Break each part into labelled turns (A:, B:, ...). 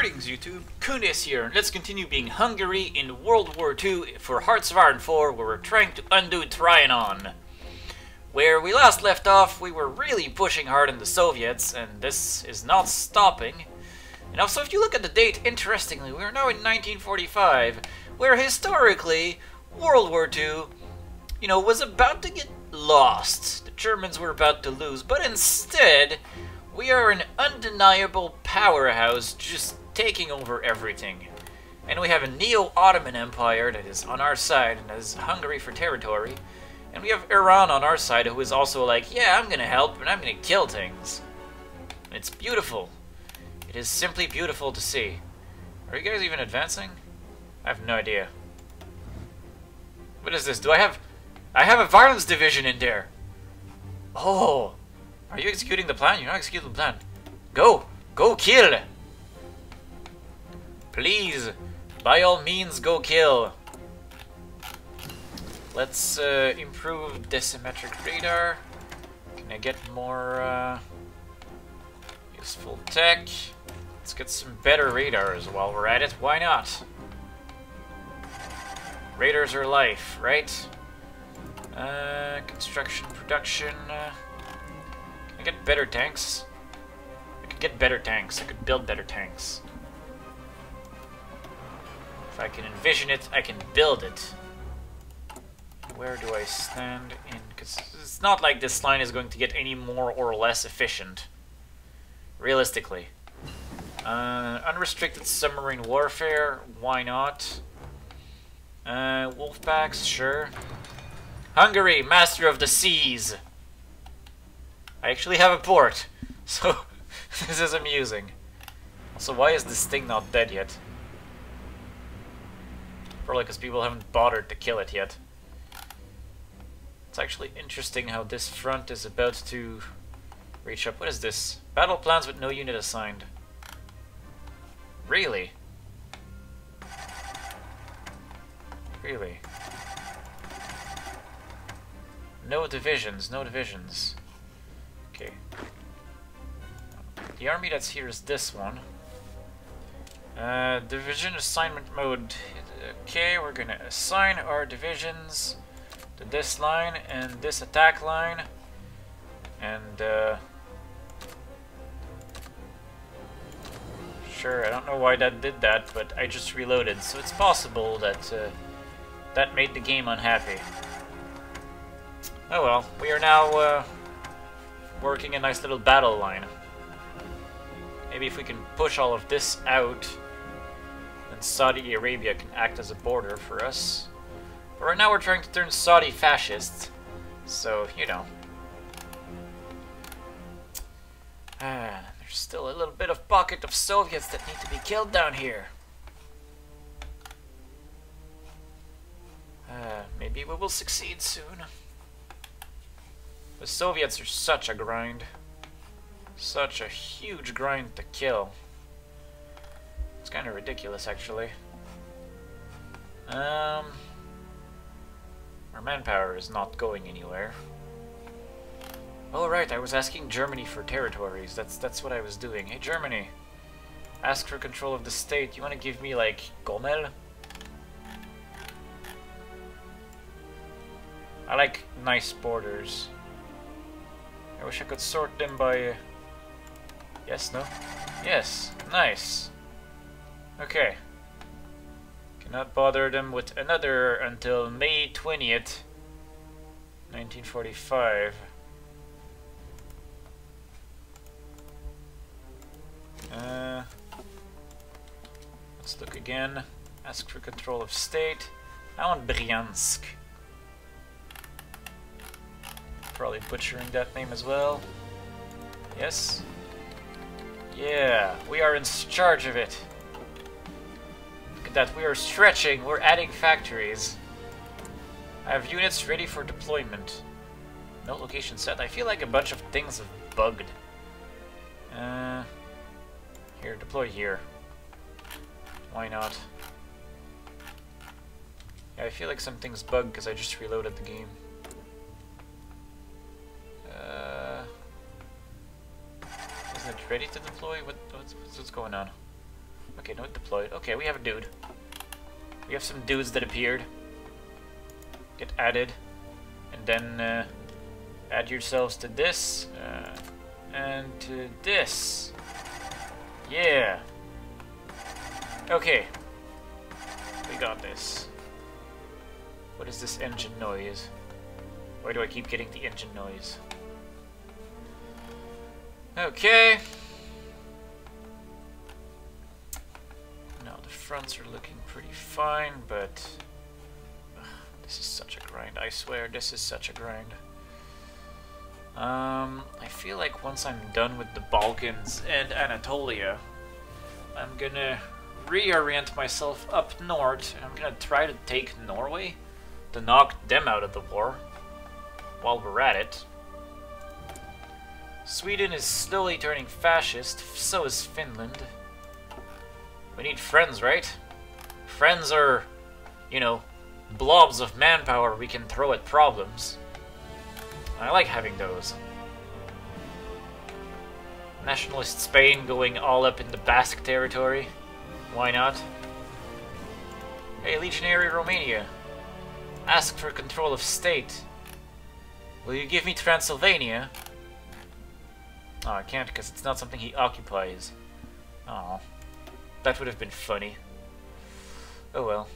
A: Greetings YouTube, Khundes here, and let's continue being Hungary in World War II for Hearts of Iron 4, where we're trying to undo Trianon. Where we last left off, we were really pushing hard on the Soviets, and this is not stopping. And also, if you look at the date, interestingly, we are now in 1945, where historically, World War II, you know, was about to get lost. The Germans were about to lose, but instead, we are an undeniable powerhouse just taking over everything. And we have a Neo-Ottoman Empire that is on our side and is hungry for territory. And we have Iran on our side who is also like, yeah, I'm gonna help and I'm gonna kill things. It's beautiful. It is simply beautiful to see. Are you guys even advancing? I have no idea. What is this? Do I have... I have a violence division in there. Oh. Are you executing the plan? You're not executing the plan. Go! Go kill! Please, by all means, go kill. Let's uh, improve decimetric radar. Can I get more uh, useful tech? Let's get some better radars while we're at it. Why not? Radars are life, right? Uh, construction, production. Uh, I get better tanks? I could get better tanks. I could build better tanks. If I can envision it, I can build it. Where do I stand in... Because it's not like this line is going to get any more or less efficient. Realistically. Uh, unrestricted submarine warfare, why not? Uh, wolf packs, sure. Hungary, master of the seas! I actually have a port, so this is amusing. So why is this thing not dead yet? Probably because people haven't bothered to kill it yet. It's actually interesting how this front is about to reach up. What is this? Battle plans with no unit assigned. Really? Really? No divisions, no divisions. Okay. The army that's here is this one. Uh, division assignment mode. Okay, we're gonna assign our divisions to this line and this attack line. And, uh... Sure, I don't know why that did that, but I just reloaded, so it's possible that, uh, that made the game unhappy. Oh well, we are now, uh, working a nice little battle line. Maybe if we can push all of this out, then Saudi Arabia can act as a border for us. But right now we're trying to turn Saudi fascist, so, you know. Ah, there's still a little bit of pocket of Soviets that need to be killed down here. Uh, maybe we will succeed soon. The Soviets are such a grind. Such a huge grind to kill. It's kind of ridiculous, actually. Um, our manpower is not going anywhere. Oh right, I was asking Germany for territories. That's that's what I was doing. Hey Germany, ask for control of the state. You want to give me like Gomel? I like nice borders. I wish I could sort them by... Yes, no? Yes, nice. Okay. Cannot bother them with another until May 20th, 1945. Uh, let's look again. Ask for control of state. I want Bryansk probably butchering that name as well. Yes? Yeah, we are in charge of it. That, we are stretching, we're adding factories. I have units ready for deployment. No location set. I feel like a bunch of things have bugged. Uh, here, deploy here. Why not? Yeah, I feel like some things bugged because I just reloaded the game. Uh, is it ready to deploy? What, what's, what's going on? Okay, no deployed. Okay, we have a dude. We have some dudes that appeared. Get added. And then uh, add yourselves to this. Uh, and to this. Yeah. Okay. We got this. What is this engine noise? Why do I keep getting the engine noise? Okay. Fronts are looking pretty fine, but... Ugh, this is such a grind. I swear, this is such a grind. Um, I feel like once I'm done with the Balkans and Anatolia, I'm gonna reorient myself up north, I'm gonna try to take Norway to knock them out of the war while we're at it. Sweden is slowly turning fascist, so is Finland. We need friends, right? Friends are, you know, blobs of manpower we can throw at problems. I like having those. Nationalist Spain going all up in the Basque territory. Why not? Hey, Legionary Romania. Ask for control of state. Will you give me Transylvania? Oh, I can't because it's not something he occupies. Oh, that would have been funny. Oh well.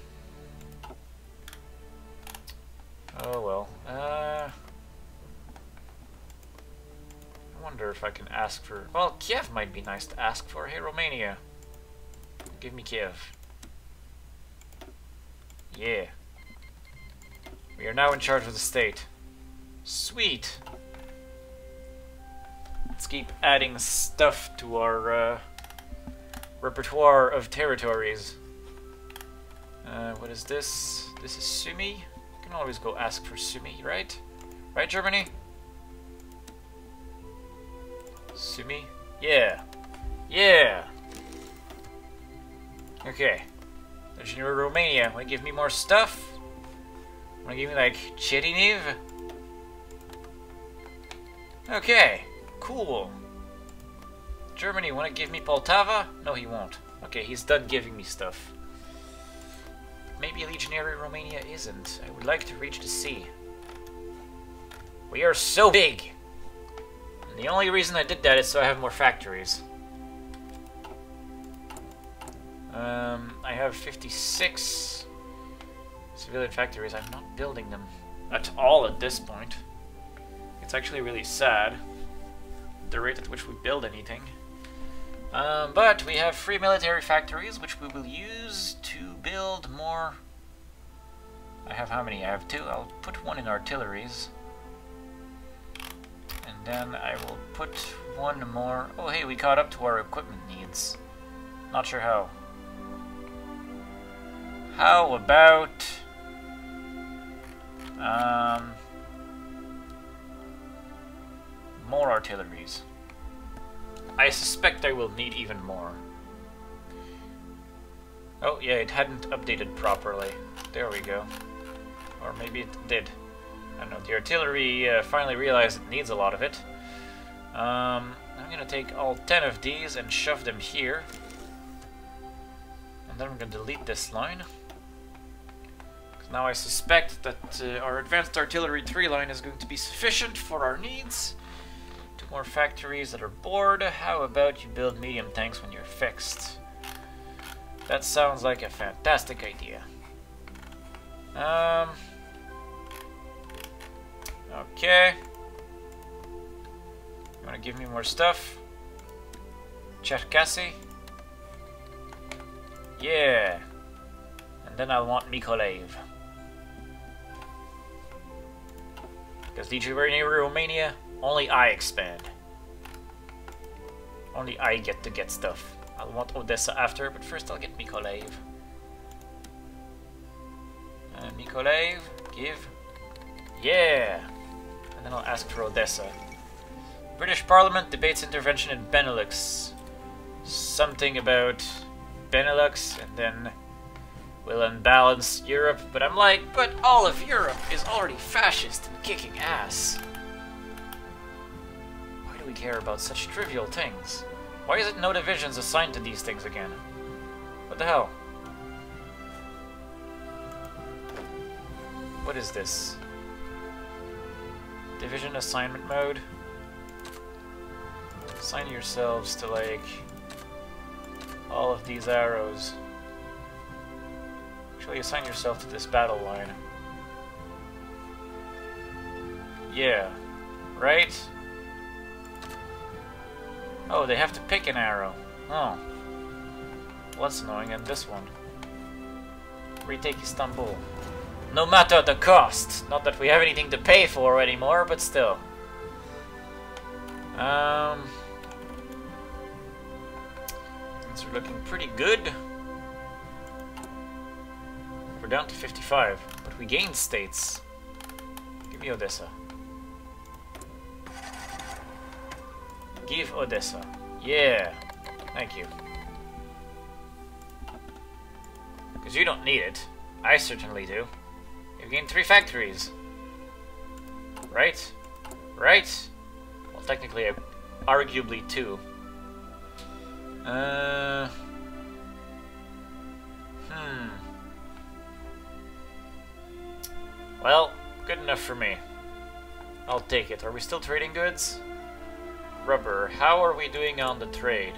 A: Oh well. Uh, I wonder if I can ask for... Well, Kiev might be nice to ask for. Hey, Romania. Give me Kiev. Yeah. We are now in charge of the state. Sweet. Let's keep adding stuff to our uh, repertoire of territories. Uh, what is this? This is Sumy. You can always go ask for Sumy, right? Right, Germany? Sumy? Yeah. Yeah! Okay. There's Legionary Romania, wanna give me more stuff? Wanna give me, like, Chernihiv? Okay, cool. Germany, wanna give me Poltava? No, he won't. Okay, he's done giving me stuff. Maybe Legionary Romania isn't. I would like to reach the sea. We are so big! And the only reason I did that is so I have more factories. Um, I have 56 civilian factories. I'm not building them at all at this point. It's actually really sad, the rate at which we build anything. Um, but we have free military factories, which we will use to build more... I have how many? I have two. I'll put one in artilleries. And then I will put one more... Oh, hey, we caught up to our equipment needs. Not sure how. How about... Um... more artilleries. I suspect I will need even more. Oh, yeah, it hadn't updated properly. There we go. Or maybe it did. I don't know. The artillery uh, finally realized it needs a lot of it. Um, I'm gonna take all 10 of these and shove them here. And then I'm gonna delete this line. Now I suspect that uh, our advanced artillery 3 line is going to be sufficient for our needs. More factories that are bored. How about you build medium tanks when you're fixed? That sounds like a fantastic idea. Um. Okay. You wanna give me more stuff? Cherkasy? Yeah. And then I'll want Mykolaiv. Because did you near Romania? Only I expand. Only I get to get stuff. I'll want Odessa after, but first I'll get Mykolaiv. Uh, give. Yeah! And then I'll ask for Odessa. British Parliament debates intervention in Benelux. Something about Benelux, and then we'll unbalance Europe. But I'm like, but all of Europe is already fascist and kicking ass
B: care about such trivial things? Why is it no divisions assigned to these things again?
A: What the hell? What is this? Division assignment mode? Assign yourselves to, like, all of these arrows. Actually, assign yourself to this battle line. Yeah. Right? Oh, they have to pick an arrow. Oh. What's annoying in this one? Retake Istanbul. No matter the cost. Not that we have anything to pay for anymore, but still. Um, things are looking pretty good. We're down to 55, but we gained states. Give me Odessa. Give Odessa. Yeah. Thank you. Because you don't need it. I certainly do. You've gained three factories. Right? Right? Well, technically, arguably two. Uh... Hmm. Well, good enough for me. I'll take it. Are we still trading goods? Rubber. How are we doing on the trade?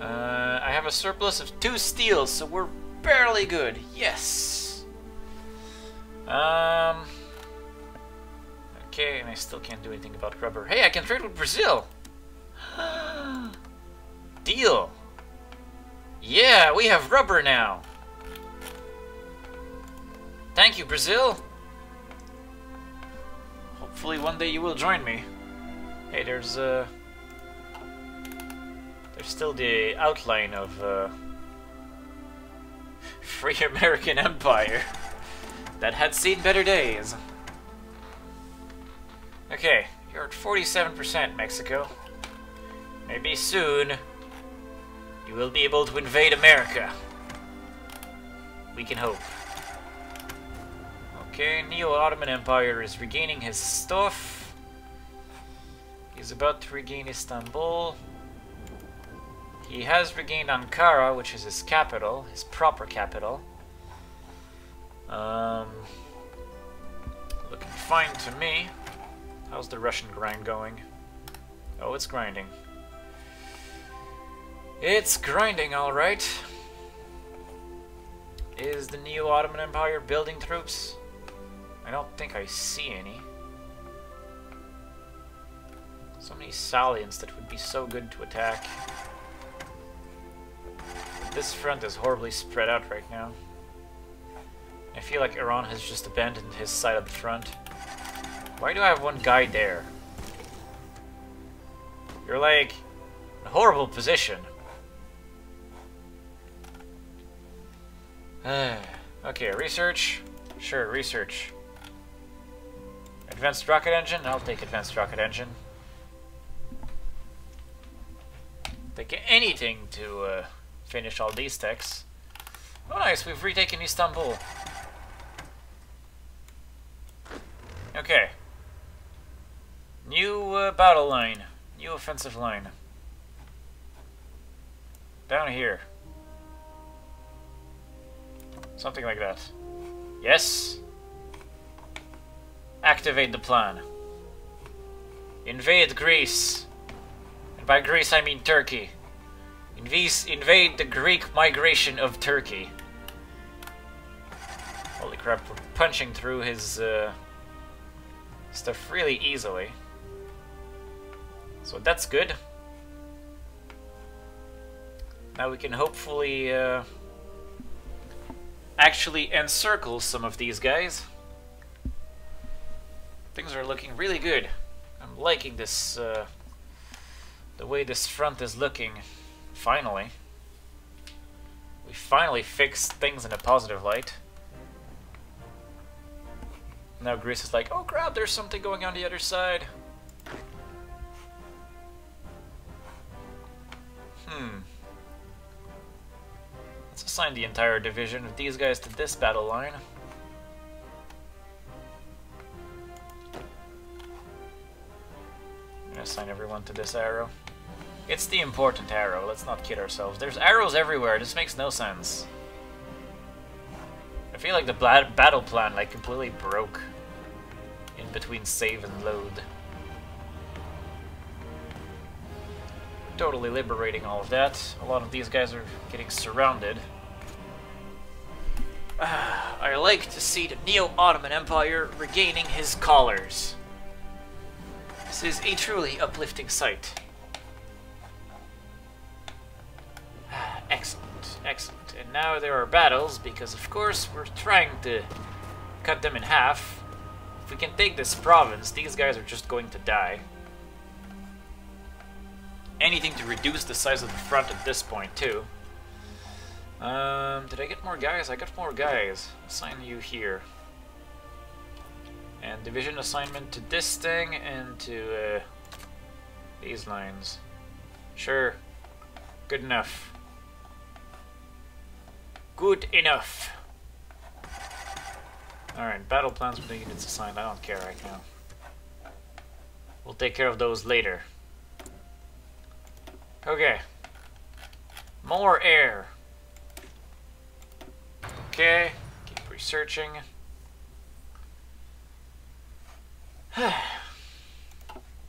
A: Uh, I have a surplus of two steels, so we're barely good. Yes. Um. Okay, and I still can't do anything about rubber. Hey, I can trade with Brazil. Deal. Yeah, we have rubber now. Thank you, Brazil. Hopefully one day you will join me. Hey, there's uh, there's still the outline of uh, Free American Empire that had seen better days. Okay, you're at 47%, Mexico. Maybe soon you will be able to invade America. We can hope. Okay, Neo-Ottoman Empire is regaining his stuff. He's about to regain Istanbul. He has regained Ankara, which is his capital, his proper capital. Um, looking fine to me. How's the Russian grind going? Oh, it's grinding. It's grinding, alright. Is the Neo-Ottoman Empire building troops? I don't think I see any. So many salients that would be so good to attack. But This front is horribly spread out right now. I feel like Iran has just abandoned his side of the front. Why do I have one guy there? You're like in a horrible position. okay, research. Sure, research. Advanced rocket engine? I'll take advanced rocket engine. Take anything to uh, finish all these techs. Oh nice, we've retaken Istanbul. Okay. New uh, battle line. New offensive line. Down here. Something like that. Yes. Activate the plan. Invade Greece. By Greece I mean Turkey. Invis invade the Greek migration of Turkey. Holy crap, we're punching through his uh, stuff really easily. So that's good. Now we can hopefully uh, actually encircle some of these guys. Things are looking really good. I'm liking this, uh, the way this front is looking. Finally. We finally fixed things in a positive light. Now Greece is like, oh crap, there's something going on the other side. Hmm. Let's assign the entire division of these guys to this battle line. I'm gonna assign everyone to this arrow. It's the important arrow, let's not kid ourselves. There's arrows everywhere, this makes no sense. I feel like the battle plan like completely broke in between save and load. Totally liberating all of that. A lot of these guys are getting surrounded. I like to see the Neo-Ottoman Empire regaining his collars. This is a truly uplifting sight. Excellent, excellent. And now there are battles, because of course we're trying to cut them in half. If we can take this province, these guys are just going to die. Anything to reduce the size of the front at this point, too. Um, did I get more guys? I got more guys. Assign you here. And division assignment to this thing and to uh, these lines. Sure. Good enough. Good enough. Alright, battle plans with the units assigned. I don't care right now. We'll take care of those later. Okay. More air. Okay. Keep researching.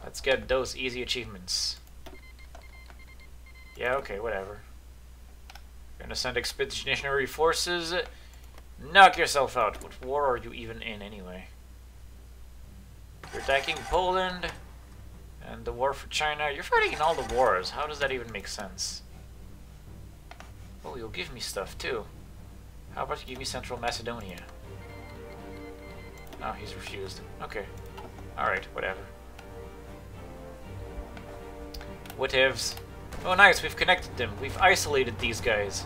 A: Let's get those easy achievements. Yeah, okay, whatever. You're gonna send expeditionary forces. Knock yourself out. What war are you even in, anyway? You're attacking Poland. And the war for China. You're fighting in all the wars. How does that even make sense? Oh, you'll give me stuff, too. How about you give me Central Macedonia? Oh, he's refused. Okay. Alright, whatever. Whatevs. Oh nice, we've connected them. We've isolated these guys.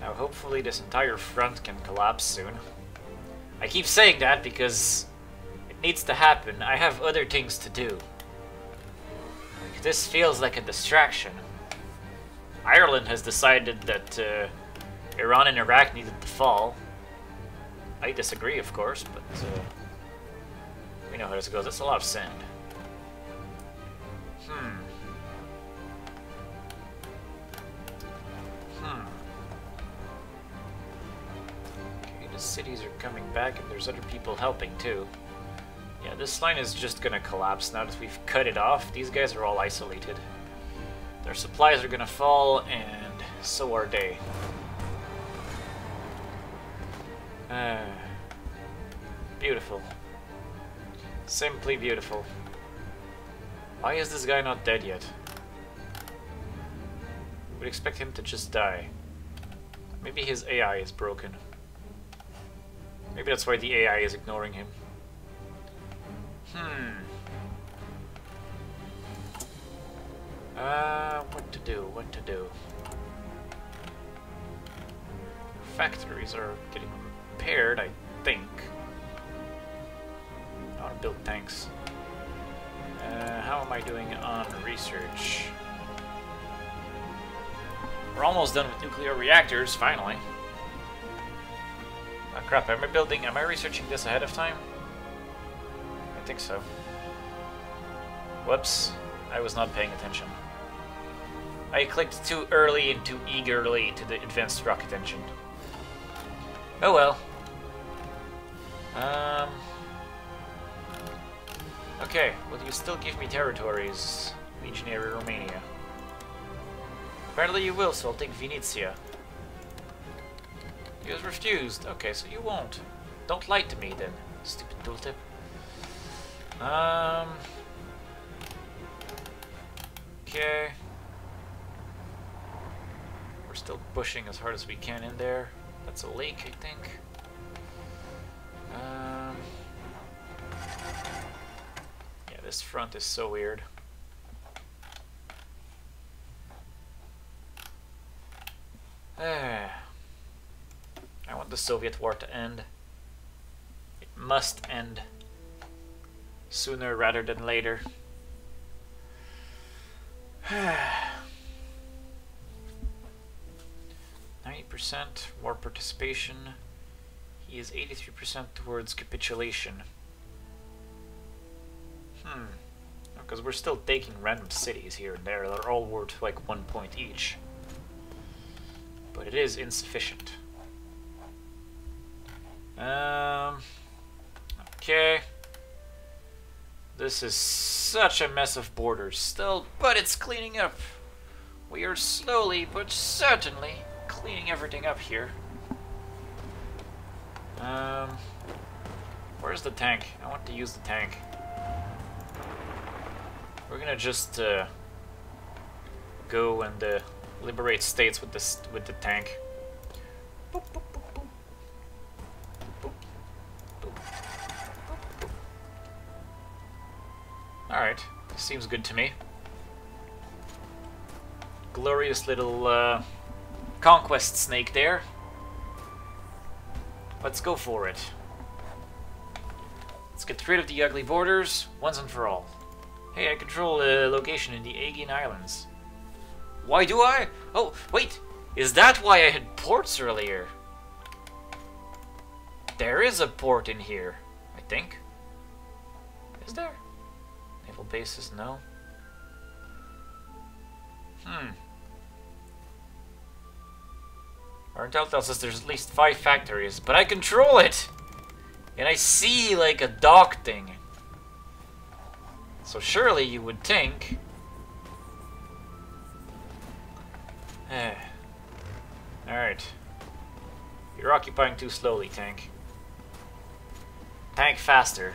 A: Now hopefully this entire front can collapse soon. I keep saying that because it needs to happen. I have other things to do. This feels like a distraction. Ireland has decided that uh, Iran and Iraq needed to fall. I disagree, of course, but uh, we know how this goes. That's a lot of sand. Hmm. Hmm. The cities are coming back, and there's other people helping, too. Yeah, this line is just gonna collapse now that we've cut it off. These guys are all isolated. Their supplies are gonna fall, and so are they. Uh, beautiful. Simply beautiful. Why is this guy not dead yet? Would expect him to just die. Maybe his AI is broken. Maybe that's why the AI is ignoring him. Hmm. Uh, what to do, what to do. Factories are getting repaired, I think. I want to build tanks. How am I doing on research? We're almost done with nuclear reactors, finally. Oh crap, am I building, am I researching this ahead of time? I think so. Whoops, I was not paying attention. I clicked too early and too eagerly to the advanced rocket engine. Oh well. Um. Okay, will you still give me territories, Legionary Romania? Apparently you will, so I'll take Venetia. You was refused. Okay, so you won't. Don't lie to me then, stupid tooltip. Um. Okay. We're still pushing as hard as we can in there. That's a lake, I think. Um, this front is so weird. Ah. I want the Soviet war to end. It must end sooner rather than later. 90% war participation. He is 83% towards capitulation. Hmm. because we're still taking random cities here and there that are all worth like one point each. But it is insufficient. Um, okay. This is such a mess of borders still, but it's cleaning up. We are slowly but certainly cleaning everything up here. Um, where's the tank? I want to use the tank. We're gonna just uh, go and uh, liberate states with this with the tank. Boop, boop, Alright, seems good to me. Glorious little uh, conquest snake there. Let's go for it. Let's get rid of the ugly borders, once and for all. Hey, I control a location in the Aegean Islands. Why do I? Oh, wait! Is that why I had ports earlier? There is a port in here, I think. Is there? Naval bases, no. Hmm. Our intel tells us there's at least five factories, but I control it! And I see, like, a dock thing. So surely you would think... Eh. Alright. You're occupying too slowly, tank. Tank faster.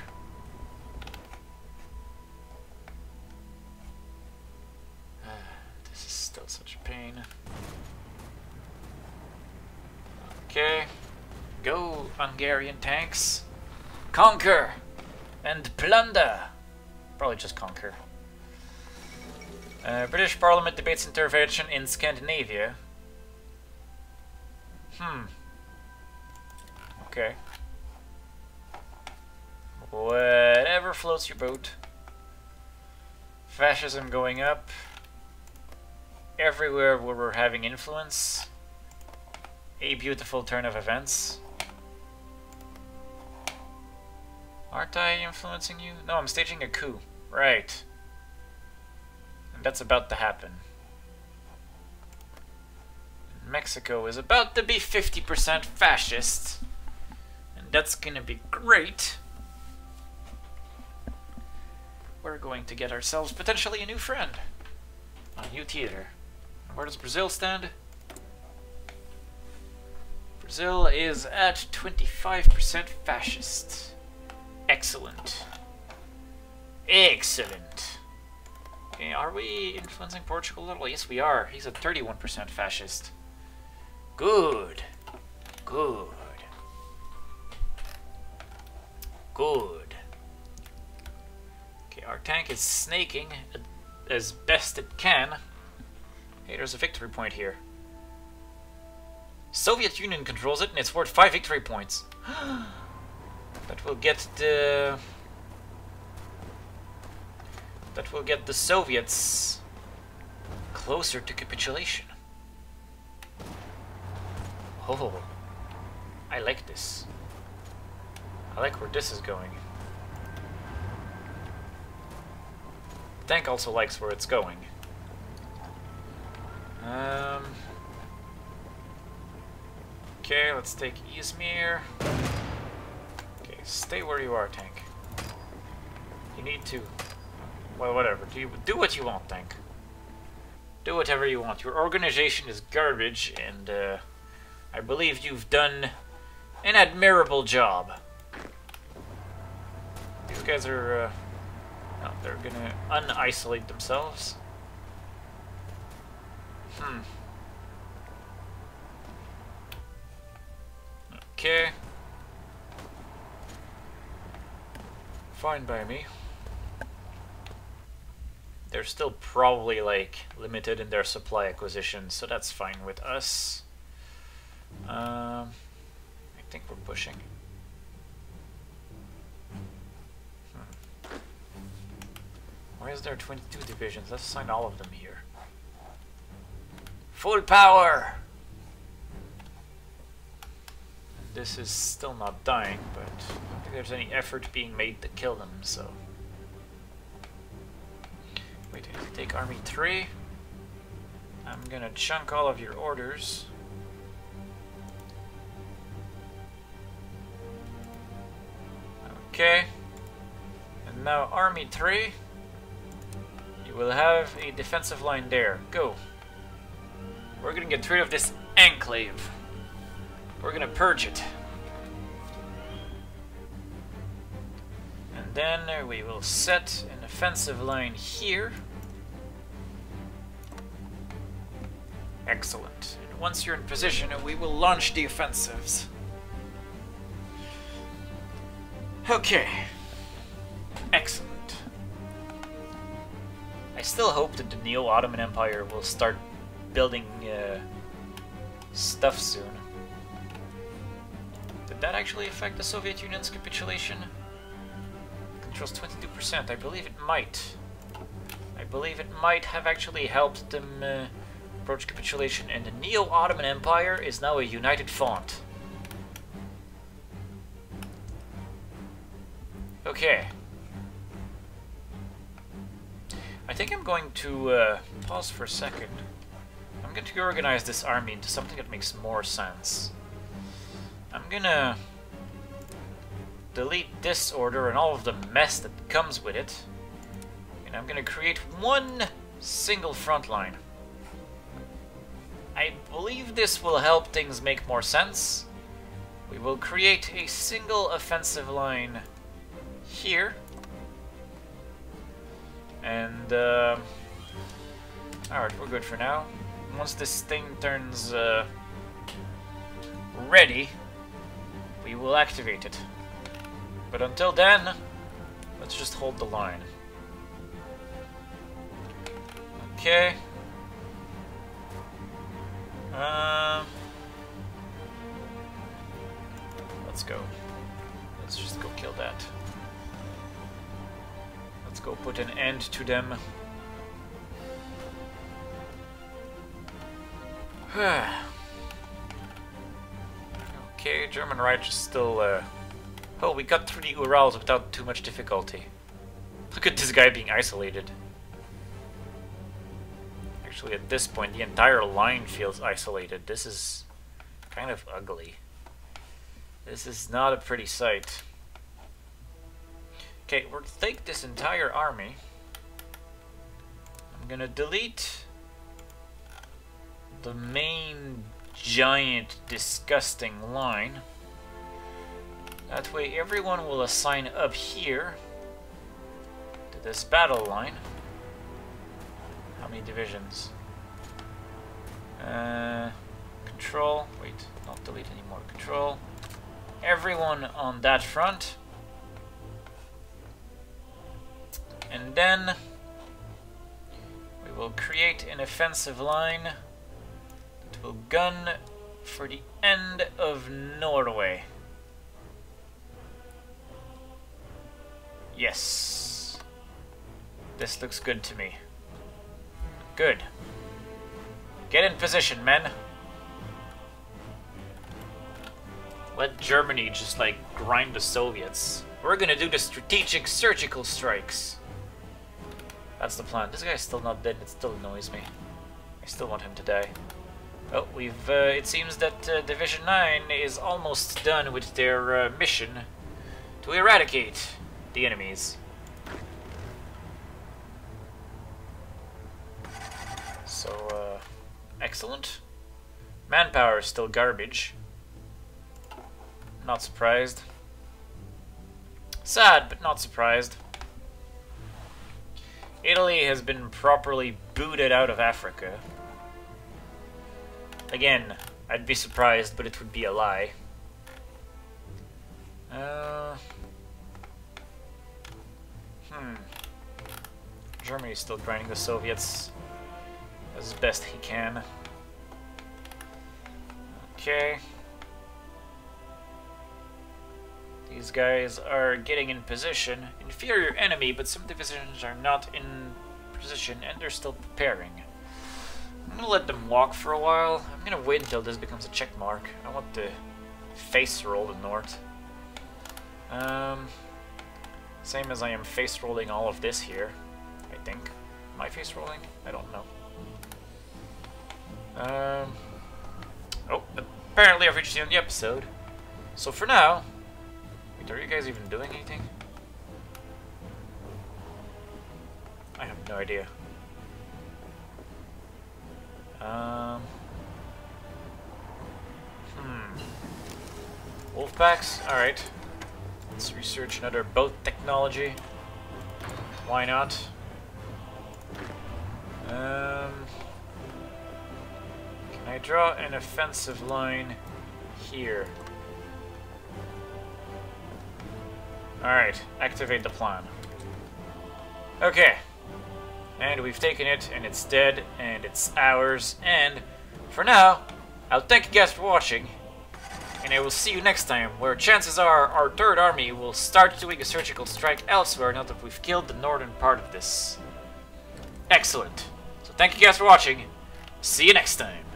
A: Uh, this is still such a pain. Okay. Go, Hungarian tanks. Conquer! And plunder! Probably just conquer. Uh, British Parliament debates intervention in Scandinavia. Hmm. Okay. Whatever floats your boat. Fascism going up everywhere where we're having influence. A beautiful turn of events. Aren't I influencing you? No, I'm staging a coup. Right. And that's about to happen. Mexico is about to be 50% fascist. And that's gonna be great. We're going to get ourselves potentially a new friend. A new theater. Where does Brazil stand? Brazil is at 25% fascist. Excellent. Excellent. Okay, are we influencing Portugal a little? Yes, we are. He's a 31% fascist. Good. Good. Good. Okay, our tank is snaking as best it can. Hey, there's a victory point here. Soviet Union controls it, and it's worth five victory points. that will get the... That will get the Soviets closer to capitulation. Oh, I like this. I like where this is going. tank also likes where it's going. Um, okay, let's take Izmir. Stay where you are, tank. You need to... Well, whatever. Do, you, do what you want, tank. Do whatever you want. Your organization is garbage, and uh, I believe you've done an admirable job. These guys are... Uh, no, they're gonna un-isolate themselves. Hmm. Okay. Fine by me. They're still probably, like, limited in their supply acquisition, so that's fine with us. Um, I think we're pushing. Hmm. Why is there 22 divisions? Let's assign all of them here. Full power! This is still not dying, but think there's any effort being made to kill them, so... Wait, I need to take Army 3. I'm gonna chunk all of your orders. Okay. And now Army 3. You will have a defensive line there. Go. We're gonna get rid of this enclave. We're gonna purge it. And then we will set an offensive line here. Excellent. And once you're in position, we will launch the offensives. Okay. Excellent. I still hope that the Neo-Ottoman Empire will start building uh, stuff soon. Did that actually affect the Soviet Union's capitulation? Controls 22%. I believe it might. I believe it might have actually helped them uh, approach capitulation. And the Neo-Ottoman Empire is now a united front. Okay. I think I'm going to uh, pause for a second. I'm going to organize this army into something that makes more sense. I'm gonna delete this order and all of the mess that comes with it. And I'm gonna create one single front line. I believe this will help things make more sense. We will create a single offensive line here. And, uh, alright, we're good for now. Once this thing turns, uh, ready, we will activate it. But until then, let's just hold the line. Okay. Um, let's go. Let's just go kill that. Let's go put an end to them. okay, German Reich is still... Uh... Oh, we got through the Urals without too much difficulty. Look at this guy being isolated. Actually, at this point, the entire line feels isolated. This is kind of ugly. This is not a pretty sight. Okay, we'll take this entire army. I'm gonna delete the main giant disgusting line. That way everyone will assign up here to this battle line. How many divisions? Uh, control, wait, not delete anymore, control. Everyone on that front. And then we will create an offensive line that will gun for the end of Norway. Yes. This looks good to me. Good. Get in position, men. Let Germany just, like, grind the Soviets. We're gonna do the strategic surgical strikes. That's the plan. This guy's still not dead. It still annoys me. I still want him to die. Oh, we've. Uh, it seems that uh, Division 9 is almost done with their uh, mission to eradicate the enemies. So, uh, excellent. Manpower is still garbage. Not surprised. Sad, but not surprised. Italy has been properly booted out of Africa. Again, I'd be surprised, but it would be a lie. Uh, Germany's still grinding the Soviets as best he can. Okay. These guys are getting in position. Inferior enemy, but some divisions are not in position and they're still preparing. I'm gonna let them walk for a while. I'm gonna wait until this becomes a check mark. I want to face roll the north. Um, same as I am face rolling all of this here, think. my face rolling? I don't know. Um. Oh, apparently I've reached the end of the episode. So for now, wait, are you guys even doing anything? I have no idea. Um. Hmm. Wolf packs? Alright. Let's research another boat technology. Why not? Um. Can I draw an offensive line here? Alright, activate the plan. Okay. And we've taken it, and it's dead, and it's ours, and for now, I'll thank you guys for watching, and I will see you next time, where chances are our third army will start doing a surgical strike elsewhere now that we've killed the northern part of this. Excellent. Thank you guys for watching. See you next time.